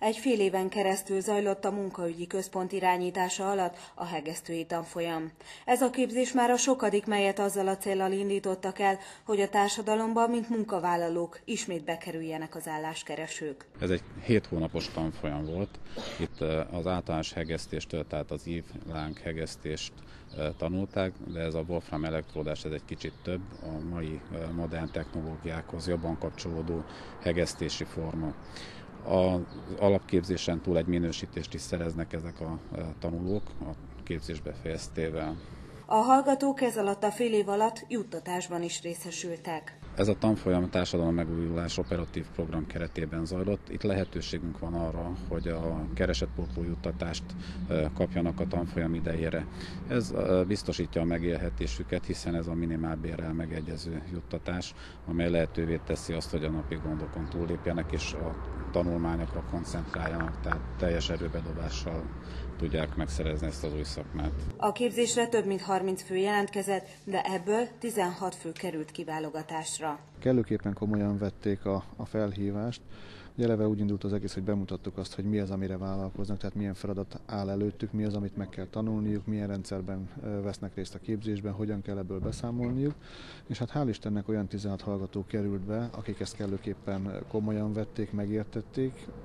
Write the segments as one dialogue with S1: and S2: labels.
S1: Egy fél éven keresztül zajlott a munkaügyi központ irányítása alatt a hegesztői tanfolyam. Ez a képzés már a sokadik, melyet azzal a célral indítottak el, hogy a társadalomban, mint munkavállalók ismét bekerüljenek az álláskeresők.
S2: Ez egy hét hónapos tanfolyam volt. Itt az általános hegesztést, tehát az ívláng hegesztést tanulták, de ez a Wolfram elektródás ez egy kicsit több, a mai modern technológiákhoz jobban kapcsolódó hegesztési forma. Az alapképzésen túl egy minősítést is szereznek ezek a tanulók a képzés befejeztével.
S1: A hallgatók ez alatt a fél év alatt juttatásban is részesültek.
S2: Ez a tanfolyam a társadalom megújulás operatív program keretében zajlott. Itt lehetőségünk van arra, hogy a keresetpótló juttatást kapjanak a tanfolyam idejére. Ez biztosítja a megélhetésüket, hiszen ez a minimálbérrel megegyező juttatás, amely lehetővé teszi azt, hogy a napi gondokon túllépjenek és a tanulmányokra koncentráljanak, tehát teljes erőbedobással tudják megszerezni ezt az új szakmát.
S1: A képzésre több mint 30 fő jelentkezett, de ebből 16 fő került kiválogatásra.
S3: Kellőképpen komolyan vették a, a felhívást, Ugye eleve úgy indult az egész, hogy bemutattuk azt, hogy mi az, amire vállalkoznak, tehát milyen feladat áll előttük, mi az, amit meg kell tanulniuk, milyen rendszerben vesznek részt a képzésben, hogyan kell ebből beszámolniuk. És hát hál' Istennek olyan 16 hallgató került be, akik ezt kellőképpen komolyan vették, megértették,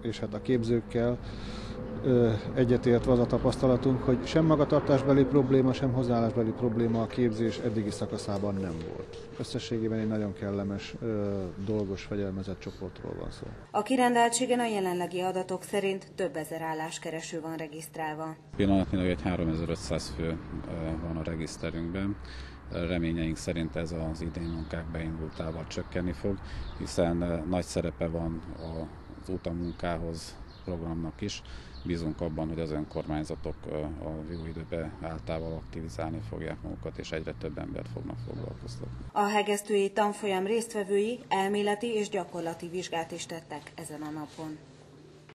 S3: és hát a képzőkkel egyetértve az a tapasztalatunk, hogy sem magatartásbeli probléma, sem hozzáállásbeli probléma a képzés eddigi szakaszában nem volt. Összességében egy nagyon kellemes, dolgos, fegyelmezett csoportról van szó.
S1: A kirendeltségen a jelenlegi adatok szerint több ezer álláskereső van regisztrálva.
S2: Pillanatnyilag egy 3500 fő van a regiszterünkben. Reményeink szerint ez az idén munkák beindultával csökkenni fog, hiszen nagy szerepe van az utamunkához programnak is. Bízunk abban, hogy az önkormányzatok a jó időben általában aktivizálni fogják magukat, és egyre több embert fognak foglalkoztatni.
S1: A hegesztői tanfolyam résztvevői elméleti és gyakorlati vizsgát is tettek ezen a napon.